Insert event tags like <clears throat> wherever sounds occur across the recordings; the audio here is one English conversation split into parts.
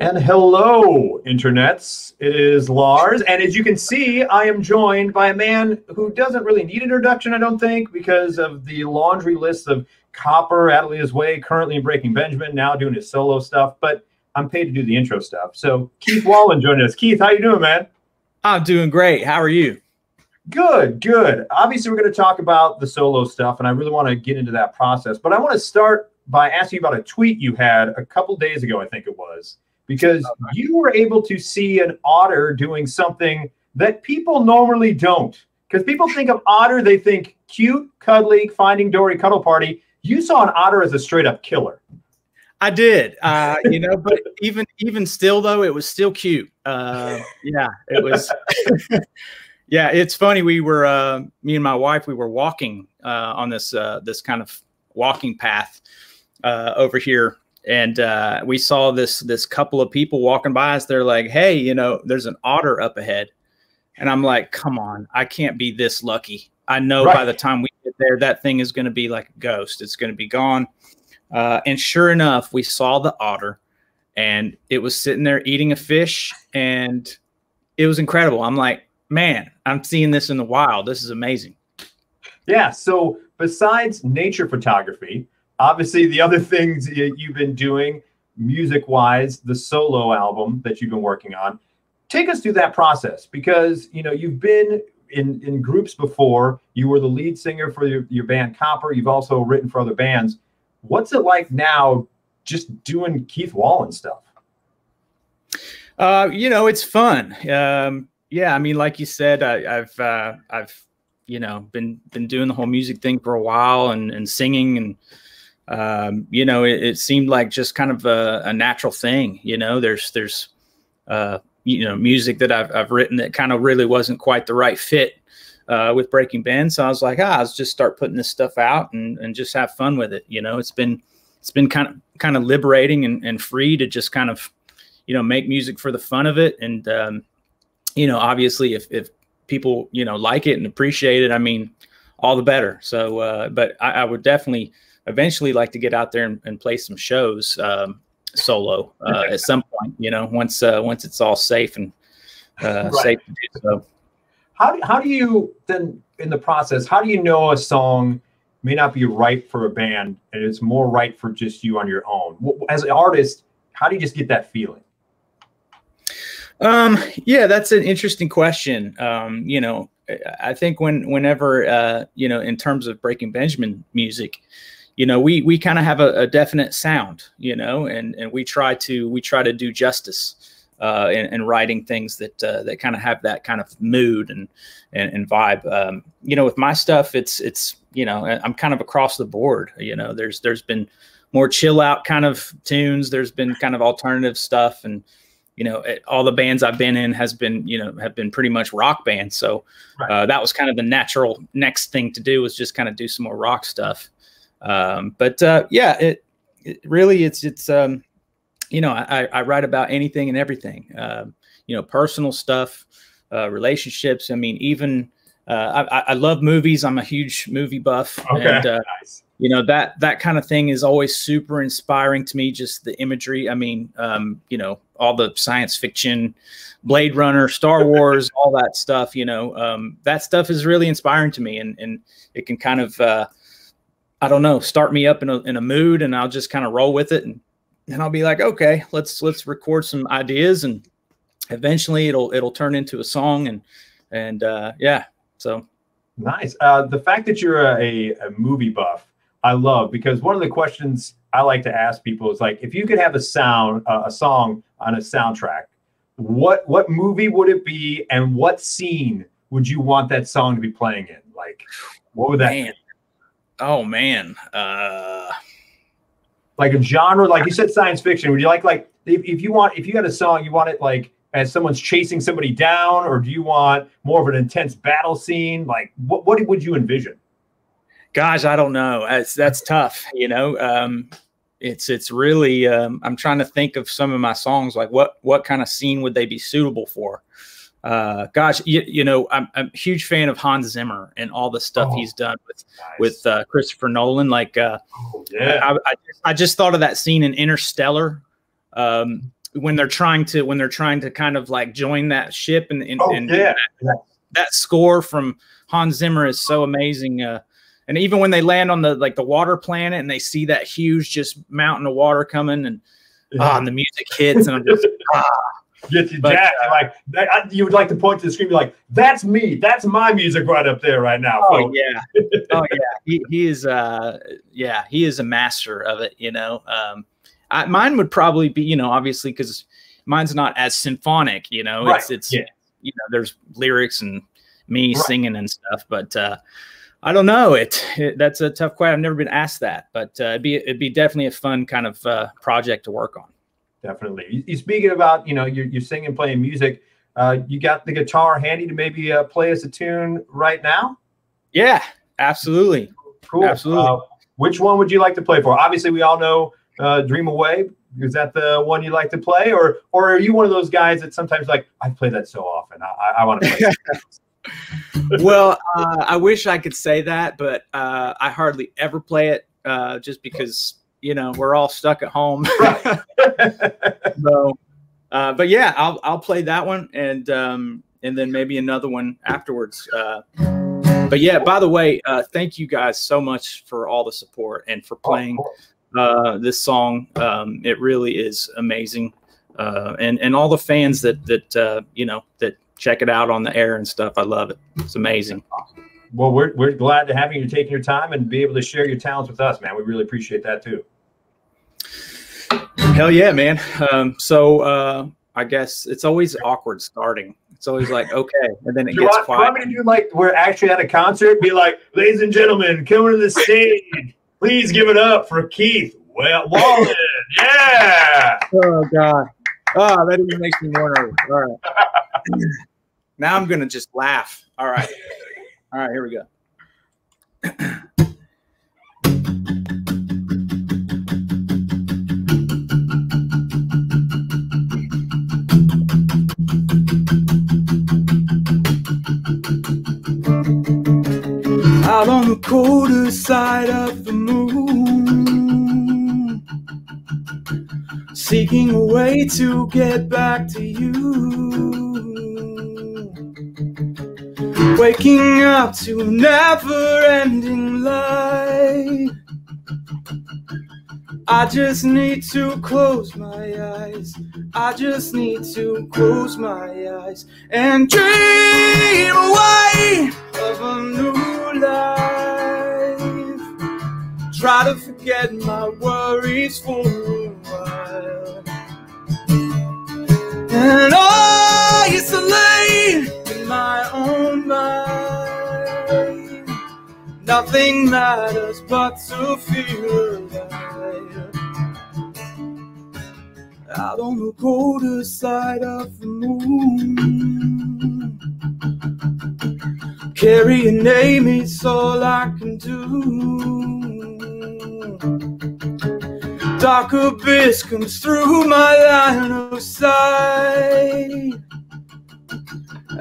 And hello, internets. It is Lars. And as you can see, I am joined by a man who doesn't really need introduction, I don't think, because of the laundry list of Copper, Adelitas Way, currently in Breaking Benjamin, now doing his solo stuff. But I'm paid to do the intro stuff. So Keith Wallen joining us. Keith, how you doing, man? I'm doing great. How are you? Good, good. Obviously, we're going to talk about the solo stuff, and I really want to get into that process. But I want to start by asking about a tweet you had a couple days ago, I think it was because you were able to see an otter doing something that people normally don't. Because people think of otter, they think cute, cuddly, finding Dory cuddle party. You saw an otter as a straight up killer. I did, uh, <laughs> you know, but even even still though, it was still cute. Uh, yeah, it was. <laughs> yeah, it's funny. We were uh, me and my wife. We were walking uh, on this uh, this kind of walking path uh, over here and uh, we saw this this couple of people walking by us. They're like, "Hey, you know, there's an otter up ahead," and I'm like, "Come on, I can't be this lucky. I know right. by the time we get there, that thing is going to be like a ghost. It's going to be gone." Uh, and sure enough, we saw the otter, and it was sitting there eating a fish, and it was incredible. I'm like, "Man, I'm seeing this in the wild. This is amazing." Yeah. So besides nature photography obviously the other things you've been doing music wise the solo album that you've been working on take us through that process because you know you've been in in groups before. You were the lead singer for your, your band copper. You've also written for other bands. What's it like now just doing keith wallen stuff? Uh, you know it's fun. Um, yeah i mean like you said I, have uh, i've you know been been doing the whole music thing for a while and and singing and um, you know, it, it, seemed like just kind of a, a, natural thing. You know, there's there's uh, you know music that I've I've written that kind of really wasn't quite the right fit uh, with Breaking Ben. So I was like, ah, let's just start putting this stuff out and and just have fun with it. You know, it's been it's been kind of kind of liberating and, and free to just kind of you know make music for the fun of it. And um, you know, obviously, if if people you know like it and appreciate it, I mean, all the better. So, uh, but I, I would definitely eventually like to get out there and, and play some shows um, solo uh, at some point. You know, once uh, once it's all safe and uh, right. safe to do so. How do, how do you then in the process? How do you know a song may not be right for a band and it's more right for just you on your own? As an artist, how do you just get that feeling? Um, yeah, that's an interesting question. Um, you know, I think when whenever uh, you know, in terms of Breaking Benjamin music, you know we we kind of have a, a, definite sound you know and and we try to we try to do justice uh, in, in writing things that uh, that kind of have that kind of mood and and, and vibe. Um, you know with my stuff it's it's you know i'm kind of across the board you know there's there's been more chill out kind of tunes there's been kind of alternative stuff and you know it, all the bands i've been in has been you know have been pretty much rock bands so uh, that was kind of the natural next thing to do was just kind of do some more rock stuff um, but uh, yeah, it, it, really it's it's um, you know I, I write about anything and everything. Um, you know, personal stuff, uh, relationships. I mean, even uh, I, I, love movies. I'm a huge movie buff, okay. and uh, nice. you know that that kind of thing is always super inspiring to me. Just the imagery. I mean, um, you know, all the science fiction, Blade Runner, Star Wars, <laughs> all that stuff. You know, um, that stuff is really inspiring to me, and and it can kind of uh, I don't know, start me up in a in a mood, and I'll just kind of roll with it, and and I'll be like, okay, let's let's record some ideas, and eventually it'll it'll turn into a song, and and uh, yeah, so nice. Uh, the fact that you're a, a movie buff, I love because one of the questions I like to ask people is like, if you could have a sound, uh, a song on a soundtrack, what what movie would it be, and what scene would you want that song to be playing in? Like, what would that? Man. Be? Oh man. Uh like a genre, like you said, science fiction. Would you like like if, if you want if you had a song, you want it like as someone's chasing somebody down, or do you want more of an intense battle scene? Like what what would you envision? Gosh, I don't know. That's that's tough. You know, um, it's it's really. Um, I'm trying to think of some of my songs. Like what what kind of scene would they be suitable for? Uh, gosh, you, you know, I'm, I'm, a huge fan of Hans Zimmer and all the stuff oh, he's done with nice. with uh, Christopher Nolan. Like, uh, oh, yeah, I, I, I, just thought of that scene in Interstellar um, when they're trying to when they're trying to kind of like join that ship and, and, oh, and yeah. that, that, score from Hans Zimmer is so amazing. Uh, and even when they land on the like the water planet and they see that huge just mountain of water coming and yeah. oh, and the music hits and I'm just <laughs> ah. Get you jacked. Uh, like that, you would like to point to the screen, be like, "That's me. That's my music right up there, right now." Oh yeah, <laughs> oh yeah. He, he is, uh, yeah, he is a master of it. You know, um, I, mine would probably be, you know, obviously because mine's not as symphonic. You know, right. it's it's yeah. you know, there's lyrics and me right. singing and stuff, but uh, I don't know. It, it, that's a tough question. I've never been asked that, but uh, it'd be it'd be definitely a fun kind of uh, project to work on. Definitely. You, speaking about you know you're, you're singing, playing music. Uh, you got the guitar handy to maybe uh, play us a tune right now? Yeah, absolutely. Cool. Absolutely. Uh, which one would you like to play for? Obviously, we all know uh, "Dream Away." Is that the one you like to play, or or are you one of those guys that sometimes like I play that so often, I, I want to play. <laughs> well, uh, I wish I could say that, but uh, I hardly ever play it uh, just because you know we're all stuck at home. <laughs> <laughs> so, uh, but yeah, I'll I'll play that one and um, and then maybe another one afterwards. Uh, but yeah, by the way, uh, thank you guys so much for all the support and for playing this song. Um, it really is amazing, and and all the fans that that you know that check it out on the air and stuff. I love it. It's amazing. Well, we're, we're glad to have you taking your time and be able to share your talents with us, man. We really appreciate that too. Hell yeah, man. Um, so uh, I guess it's always awkward starting. It's always like, okay, and then it do gets want, quiet. Want me to do like we're actually at a concert? Be like, ladies and gentlemen, coming to the stage. Please give it up for Keith well, yeah. Oh God. Oh, that even makes me more nervous. All right. <laughs> now I'm gonna just laugh. All right. All right, here we go. Out on the colder side of the moon, seeking a way to get back to you waking up to a never ending light. I just need to close my eyes. I just need to close my eyes and dream away of a new life. Try to forget my worries for a while. And isolate Nothing matters but to feel alive. Out on the colder side of the moon. Carry a name, it's all I can do. Dark abyss comes through my line of sight.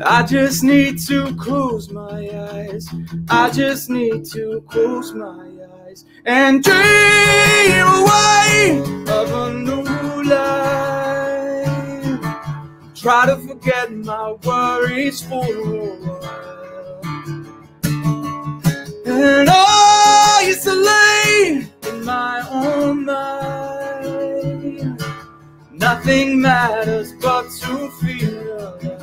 I just need to close my eyes. I just need to close my eyes and dream away of a new life. Try to forget my worries for a while. And isolate in my own mind. Nothing matters but to feel alive.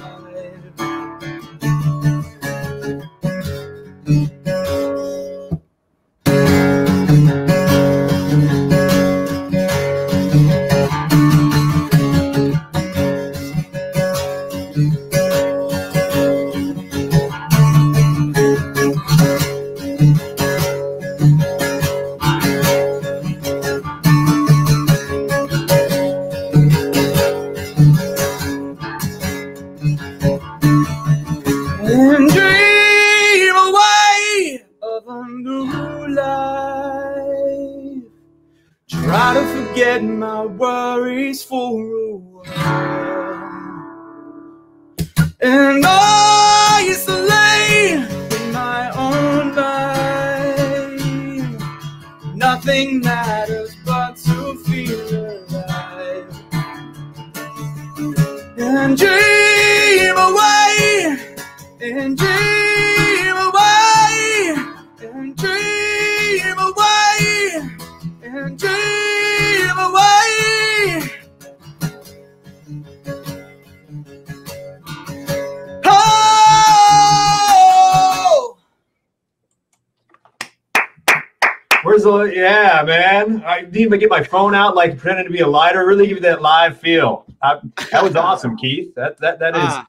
The yeah, man? I didn't even get my phone out, like pretending to be a lighter. Really give you that live feel. I, that was awesome, Keith. That that that is Ah.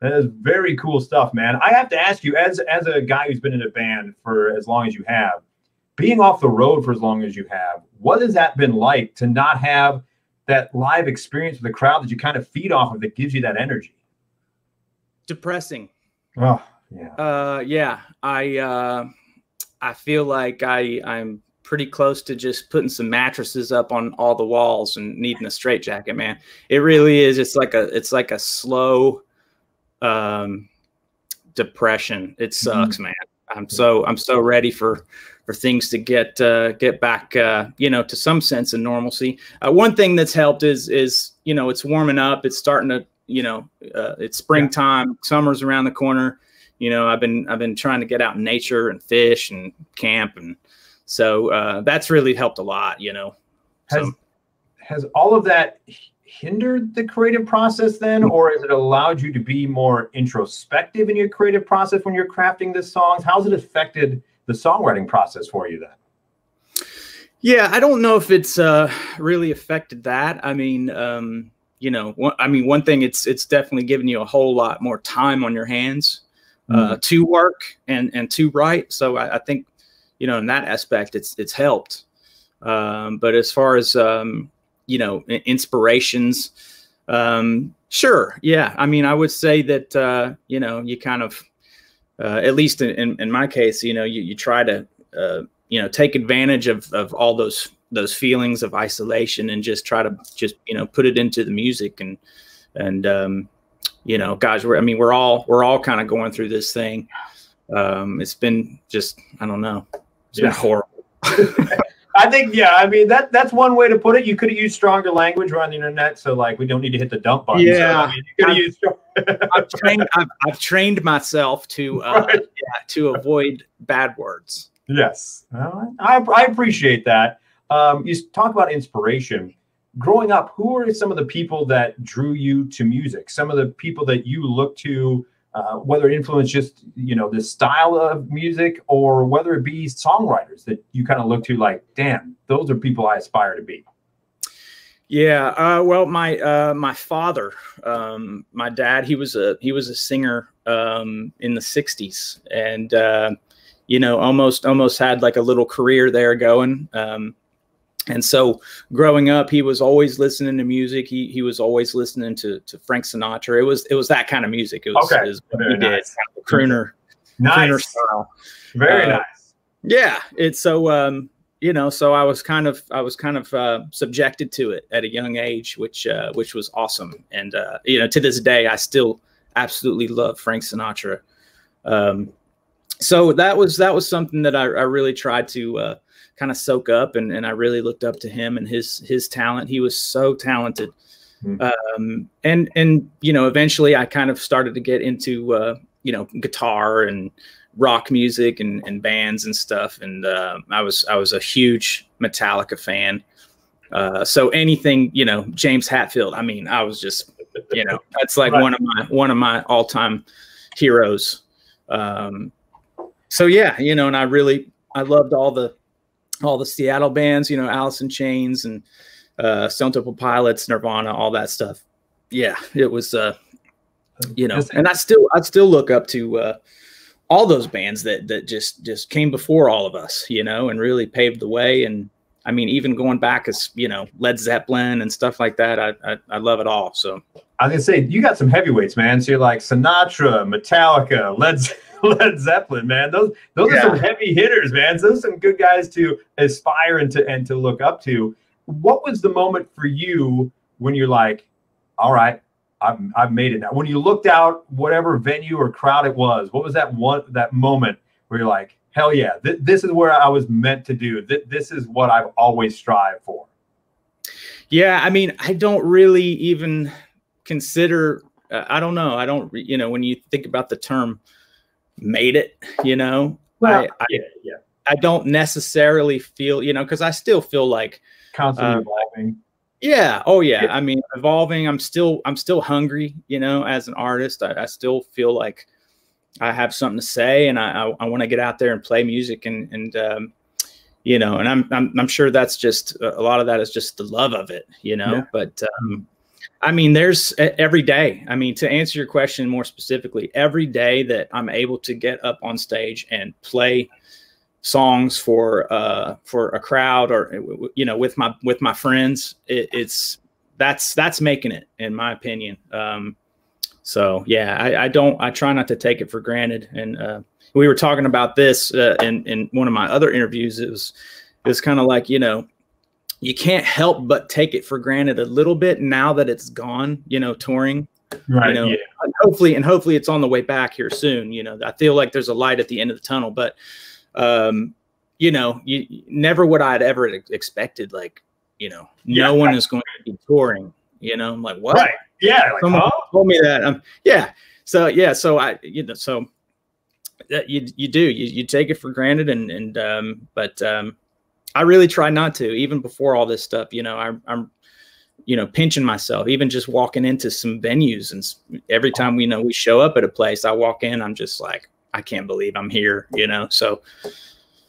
that is very cool stuff, man. I have to ask you, as as a guy who's been in a band for as long as you have, being off the road for as long as you have, what has that been like to not have that live experience with the crowd that you kind of feed off of that gives you that energy? Depressing. Oh, yeah. Uh, yeah, I uh, I feel like I I'm pretty close to just putting some mattresses up on all the walls and needing a straitjacket, man. It really is. It's like a it's like a slow um depression. It sucks, man. I'm so I'm so ready for for things to get uh, get back, uh, you know, to some sense of normalcy. Uh, one thing that's helped is is you know it's warming up. It's starting to you know uh, it's springtime. Summer's around the corner. You know, I've been I've been trying to get out in nature and fish and camp, and so uh, that's really helped a lot. You know, Has So- has all of that hindered the creative process then, or has it allowed you to be more introspective in your creative process when you're crafting the songs? How's it affected the songwriting process for you then? Yeah, I don't know if it's uh, really affected that. I mean, um, you know, one, I mean, one thing it's it's definitely given you a whole lot more time on your hands uh, to work and and to write. So I, I think, you know, in that aspect, it's it's helped. Um, but as far as um, you know, inspirations, um, sure, yeah. I mean, I would say that uh, you know, you kind of, uh, at least in, in, in my case, you know, you, you try to uh, you know take advantage of of all those those feelings of isolation and just try to just you know put it into the music and and um you know guys we're i mean we're all we're all kind of going through this thing um it's been just i don't know it's Yeah. been horrible <laughs> I think, yeah, I mean that that's one way to put it. You could have used stronger language. We're on the internet, so like we don't need to hit the dump button. So, Yeah. I mean, you could have used. <laughs> I've trained I've, I've trained myself to uh <laughs> Right. yeah, to avoid bad words Yes, Well, I, I appreciate that. Um, you talk about inspiration. Growing up, who are some of the people that drew you to music? Some of the people that you look to, uh, whether it influenced just you know the style of music or whether it be songwriters that you kind of look to, like, damn, those are people I aspire to be. Yeah, uh, well, my uh, my father, um, my dad, he was a he was a singer um, in the '60s, and uh, you know, almost almost had like a little career there going. Um, and so, growing up, he was always listening to music. He he was always listening to to Frank Sinatra. It was it was that kind of music. It was, Okay, it was he did, nice. crooner crooner style. very Uh, nice. Yeah, it's so um, you know, so I was kind of I was kind of uh, subjected to it at a young age, which uh, which was awesome, and uh, you know, to this day, I still absolutely love Frank Sinatra. Um, so that was that was something that I, I really tried to uh, kind of soak up, and, and I really looked up to him and his his talent. He was so talented, Hmm. um, and and you know, eventually, I kind of started to get into uh, you know guitar and rock music and, and bands and stuff. And uh, I was I was a huge Metallica fan. Uh, so anything you know, James Hetfield. I mean, I was just you know <laughs> that's like Right. one of my one of my all time heroes. Um, so yeah, you know, and I really I loved all the all the Seattle bands. You know, Alice in Chains and uh, Stone Temple Pilots, Nirvana, all that stuff. Yeah, it was. Uh, you know, and I still I still look up to uh, all those bands that that just just came before all of us, you know, and really paved the way. And I mean, even going back as you know, Led Zeppelin and stuff like that, I I, I love it all. So I was gonna say you got some heavyweights, man. So you're like Sinatra, Metallica, Led Ze- <laughs> Led Zeppelin, man. Those those are some heavy hitters, man. So those are some good guys to aspire and to and to look up to. What was the moment for you when you're like, all right, I've, I've made it now. When you looked out, whatever venue or crowd it was, what was that one that moment where you're like, hell yeah, th- this is where I was meant to do. Th- this is what I've always strived for. Yeah, I mean, I don't really even consider. Uh, I don't know. I don't. You know, when you think about the term "made it," you know, well, I, yeah, yeah. I don't necessarily feel, you know, because I still feel like constantly uh, evolving. Yeah. Oh yeah. I mean, evolving. I'm still I'm still hungry. You know, as an artist, I, I still feel like I have something to say, and I I, I want to get out there and play music, and and um, you know, and I'm I'm I'm sure that's just a lot of that is just the love of it. You know, yeah. but um, I mean, there's every day. I mean, to answer your question more specifically, every day that I'm able to get up on stage and play songs for uh for a crowd or you know with my with my friends it, it's that's that's making it in my opinion um so yeah I, I don't i try not to take it for granted and uh we were talking about this uh, in in one of my other interviews it was it was kind of like you know you can't help but take it for granted a little bit now that it's gone you know touring right you know yeah. hopefully and hopefully it's on the way back here soon you know i feel like there's a light at the end of the tunnel but um, you know, you never would I'd ever expected. Like, you know, yeah, no one is going to be touring. You know, I'm like, what? Right. Yeah. Like, Someone huh? told me that. Um, yeah. So yeah. So I, you know, so that you you do you you take it for granted and and um, but um, I really try not to. Even before all this stuff, you know, I, I'm you know pinching myself even just walking into some venues and every time we you know we show up at a place i walk in i'm just like i can't believe i'm here you know so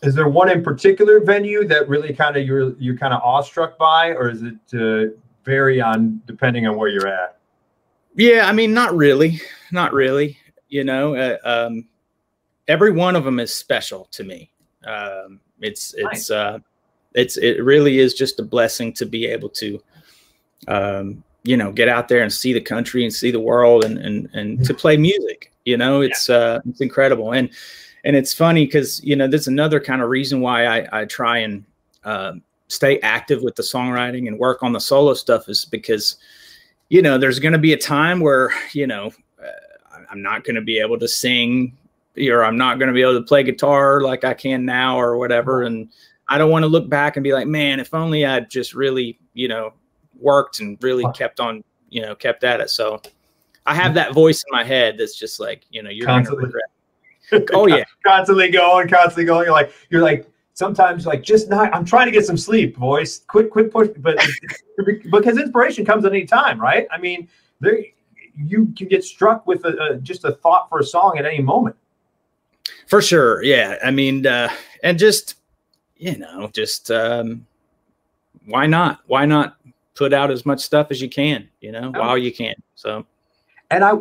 is there one in particular venue that really kind of you're you're kind of awestruck by, or is it uh, vary on depending on where you're at? Yeah, I mean, not really, not really. You know, uh, um, every one of them is special to me. Um, it's it's nice. uh, it's it really is just a blessing to be able to, um, you know, get out there and see the country and see the world and and and to play music. You know, it's yeah. uh, it's incredible and and it's funny because you know there's another kind of reason why I, I try and uh, stay active with the songwriting and work on the solo stuff is because you know there's going to be a time where you know uh, I'm not going to be able to sing or I'm not going to be able to play guitar like I can now or whatever and I don't want to look back and be like man if only I'd just really you know worked and really kept on you know kept at it so I have that voice in my head that's just like you know you're regret <laughs> Oh yeah, constantly going, constantly going. You're like you're like sometimes like just not. I'm trying to get some sleep, voice. Quick, quick push, but <laughs> because inspiration comes at any time, right? I mean, there you can get struck with a, a, just a thought for a song at any moment. For sure, yeah. I mean, uh, and just you know, just um, why not? Why not put out as much stuff as you can? You know, oh. while you can. So and I,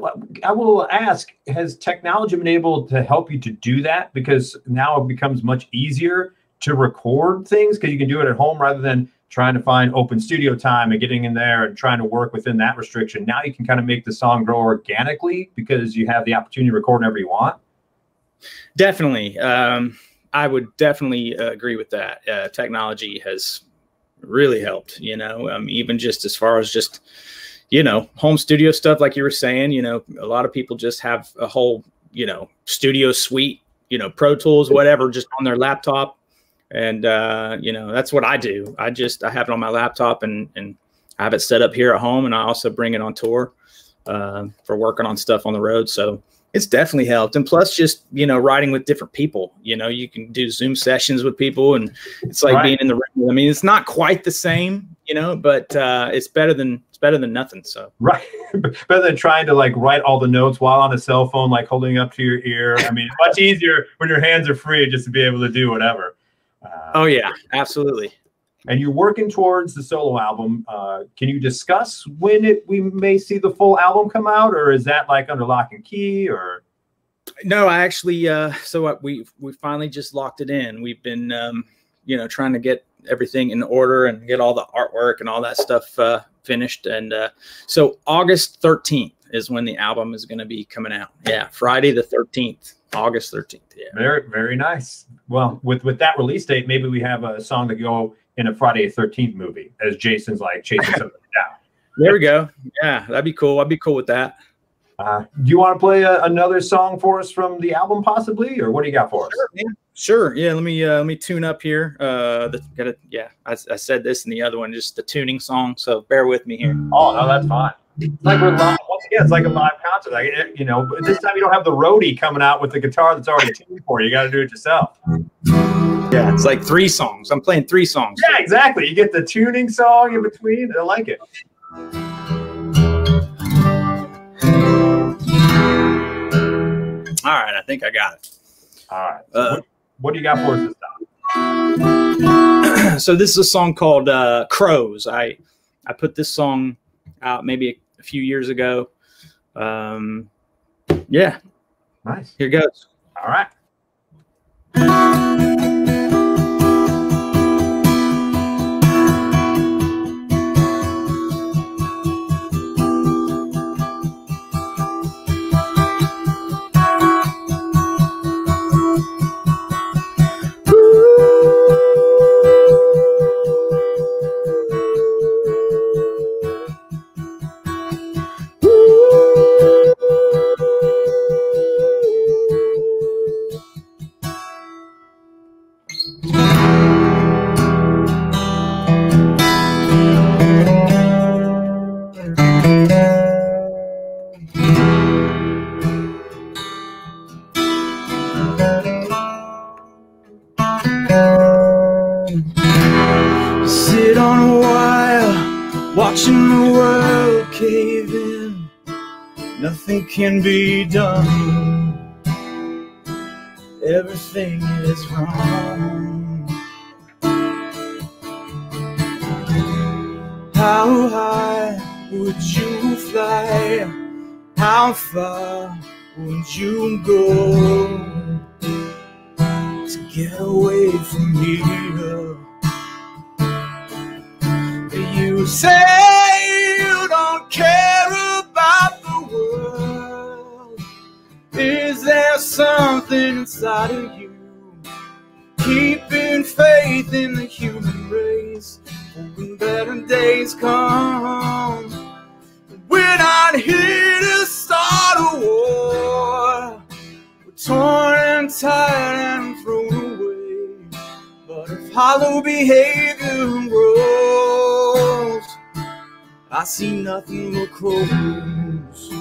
I will ask, has technology been able to help you to do that? Because now it becomes much easier to record things because you can do it at home rather than trying to find open studio time and getting in there and trying to work within that restriction. Now you can kind of make the song grow organically because you have the opportunity to record whenever you want. Definitely. Um, I would definitely uh, agree with that. Uh, technology has really helped, you know, um, even just as far as just you know, home studio stuff, like you were saying, you know, a lot of people just have a whole, you know, studio suite, you know, Pro Tools, whatever, just on their laptop. And, uh, you know, that's what I do. I just, I have it on my laptop and, and I have it set up here at home. And I also bring it on tour uh, for working on stuff on the road. So it's definitely helped. And plus just, you know, writing with different people, you know, you can do Zoom sessions with people and it's like right. being in the room. I mean, it's not quite the same, you know, but uh, it's better than it's better than nothing. So right, <laughs> better than trying to like write all the notes while on a cell phone, like holding up to your ear. I mean, much easier when your hands are free just to be able to do whatever. Uh, oh yeah, absolutely. And you're working towards the solo album. Uh, can you discuss when it we may see the full album come out, or is that like under lock and key, or? No, I actually. Uh, so we we finally just locked it in. We've been, um, you know, trying to get everything in order and get all the artwork and all that stuff uh, finished. And uh, so August 13th is when the album is going to be coming out. Yeah, Friday the 13th, August 13th. Yeah, very very nice. Well, with with that release date, maybe we have a song that go in a Friday the 13th movie as Jason's like chasing <laughs> something down. There we go. Yeah, that'd be cool. I'd be cool with that. Uh, do you want to play a, another song for us from the album, possibly, or what do you got for us? Sure, yeah. Sure. Yeah. Let me uh, let me tune up here. Uh, the, gotta, yeah, I, I said this in the other one, just the tuning song. So bear with me here. Oh no, that's fine. It's like we're live. Once again, it's like a live concert. Like you know, but this time you don't have the roadie coming out with the guitar that's already tuned for you. You got to do it yourself. Yeah, it's like three songs. I'm playing three songs. Yeah, exactly. You get the tuning song in between. I like it. All right, I think I got it. All right. Uh, what, what, do you got for us this time? <clears throat> so this is a song called uh, "Crows." I I put this song out maybe a, few years ago. Um, yeah. Nice. Here goes. All right. Can be done. Everything is wrong. How high would you fly? How far would you go to get away from here? Say you don't care about the world. Is there something inside of you keeping faith in the human race? when better days come, we're not here to start a war. We're torn and tired and thrown away. But if hollow behavior I see nothing but crows.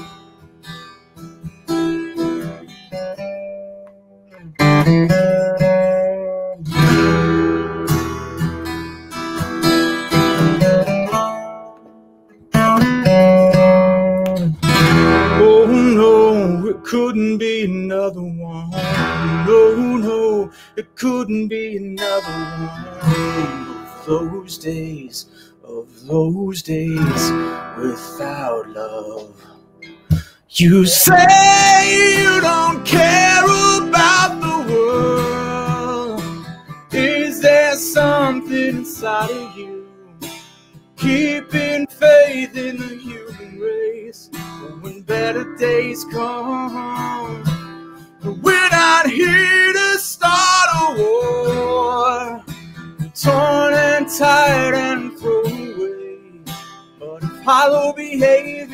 Of those days without love. You say you don't care about the world. Is there something inside of you keeping faith in the human race? when better days come. We're not here hollow behavior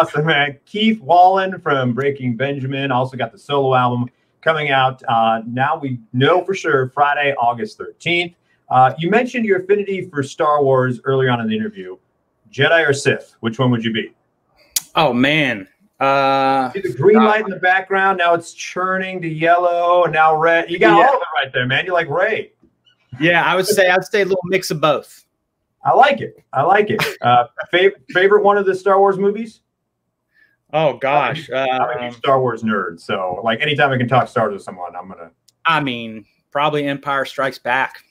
awesome, man. Keith Wallen from Breaking Benjamin also got the solo album coming out. Uh, now we know for sure Friday, August 13th. Uh, you mentioned your affinity for Star Wars earlier on in the interview. Jedi or Sith? Which one would you be? Oh man. Uh, See the green uh, light in the background. Now it's churning to yellow and now red. You got Yeah. all of it right there, man. You're like Rey. yeah, I would say I'd say a little mix of both. I like it. I like it. Uh, fav- favorite one of the Star Wars movies? Oh gosh. I'm a Um, huge Star Wars nerd, so like anytime I can talk Star Wars with someone, I'm gonna. I mean, probably Empire Strikes Back.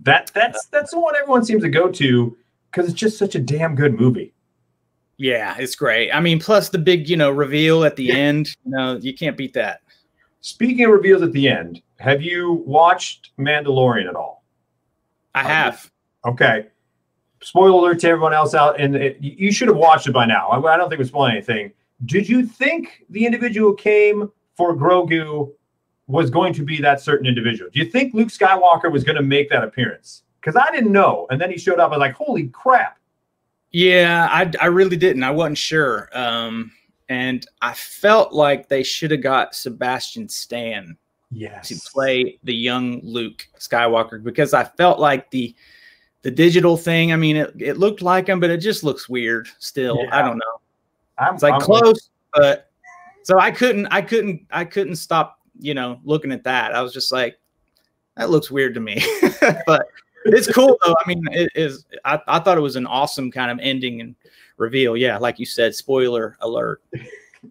That that's that's the one everyone seems to go to because it's just such a damn good movie. Yeah, it's great. I mean, plus the big, you know, reveal at the end. You know, you can't beat that. Speaking of reveals at the end, have you watched Mandalorian at all? I have. Okay. Spoiler alert to everyone else out, and it, you should have watched it by now. I, I don't think we're spoiling anything. Did you think the individual came for Grogu was going to be that certain individual? Do you think Luke Skywalker was going to make that appearance? Because I didn't know, and then he showed up. I was like, "Holy crap!" Yeah, I, I really didn't. I wasn't sure. Um, and I felt like they should have got Sebastian Stan Yes. to play the young Luke Skywalker because I felt like the the digital thing. I mean, it, it looked like him, but it just looks weird still. I don't know. I'm, It's like I'm- close, but so I couldn't, I couldn't, I couldn't stop, you know, looking at that. I was just like, that looks weird to me, <laughs> but it's cool though. I mean, it is. I, I thought it was an awesome kind of ending and reveal. Yeah, like you said, spoiler alert. <laughs>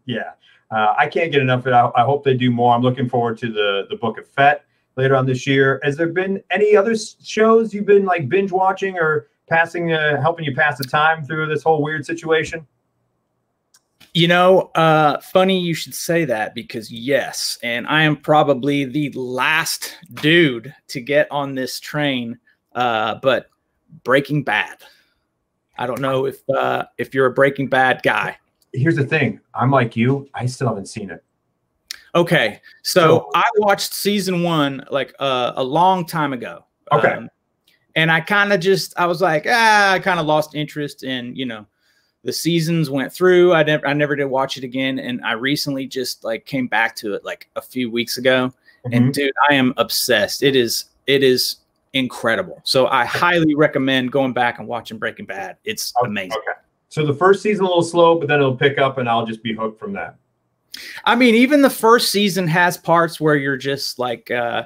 Yeah, uh, I can't get enough of it. I, I hope they do more. I'm looking forward to the the Book of Fett later on this year. Has there been any other shows you've been like binge watching or passing, uh, helping you pass the time through this whole weird situation? You know, uh, funny you should say that because yes, and I am probably the last dude to get on this train. Uh, but Breaking Bad. I don't know if uh, if you're a Breaking Bad guy. Here's the thing. I'm like you. I still haven't seen it. Okay, so I watched season one like uh, a long time ago. Okay. Um, and I kind of just I was like, ah, I kind of lost interest in you know the seasons went through. I never I never did watch it again, and I recently just like came back to it like a few weeks ago. Mhm. And dude, I am obsessed. It is it is incredible. So I highly recommend going back and watching Breaking Bad. It's amazing. Okay. So the first season a little slow, but then it'll pick up, and I'll just be hooked from that. I mean, even the first season has parts where you're just like, uh,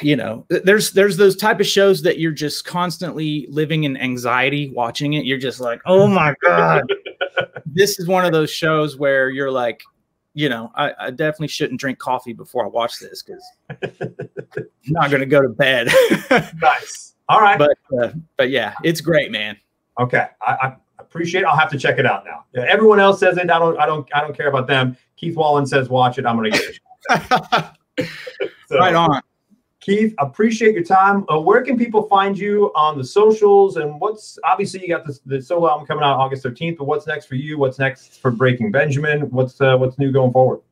you know, there's there's those type of shows that you're just constantly living in anxiety watching it. You're just like, oh my god, <laughs> this is one of those shows where you're like, you know, I, I definitely shouldn't drink coffee before I watch this because I'm not going to go to bed. <laughs> Nice. All right. but uh, but yeah, it's great, man. Okay, I, I appreciate. it. I'll have to check it out now. Yeah, everyone else says it. I don't. I don't. I don't care about them. Keith Wallen says watch it. I'm gonna get it. <laughs> <laughs> So, right on. Keith. Appreciate your time. Uh, where can people find you on the socials? And what's obviously you got this the solo album coming out August 13th. But what's next for you? What's next for Breaking Benjamin? What's uh, what's new going forward?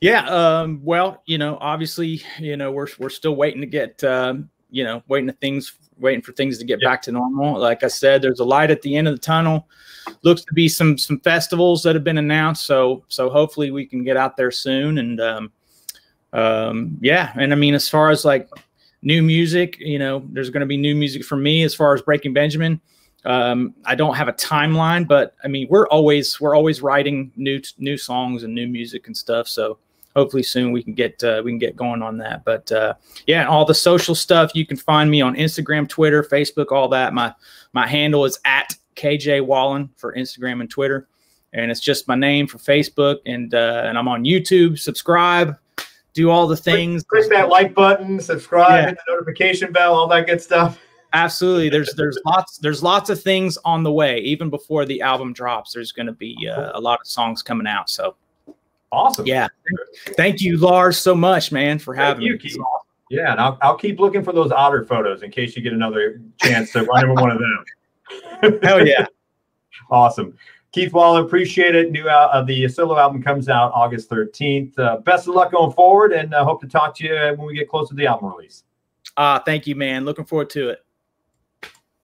Yeah. Um, well, you know, obviously, you know, we're we're still waiting to get um, you know, waiting to things waiting for things to get Yeah. back to normal. Like I said, there's a light at the end of the tunnel. Looks to be some some festivals that have been announced. So so hopefully we can get out there soon. And um, um, yeah, and I mean, as far as like new music, you know, there's going to be new music for me as far as Breaking Benjamin. Um, I don't have a timeline, but I mean, we're always we're always writing new new songs and new music and stuff. So hopefully soon we can get uh, we can get going on that. But uh, yeah, all the social stuff you can find me on Instagram, Twitter, Facebook, all that. My my handle is at KJ Wallen for Instagram and Twitter, and it's just my name for Facebook. And uh, and I'm on YouTube. Subscribe, do all the things. Click that like button, subscribe, Yeah. hit the notification bell, all that good stuff. Absolutely. There's there's lots there's lots of things on the way. Even before the album drops, there's going to be uh, a lot of songs coming out. So Awesome. yeah, thank you, Lars, so much, man, for Thank having you, me. Keith. Yeah, and I'll, I'll keep looking for those otter photos in case you get another chance to run into one of them. <laughs> Hell yeah. <laughs> Awesome. Keith Wallen, appreciate it. New out uh, the solo album comes out August 13th. Uh, best of luck going forward, and uh, hope to talk to you when we get closer to the album release. Uh, thank you, man. Looking forward to it.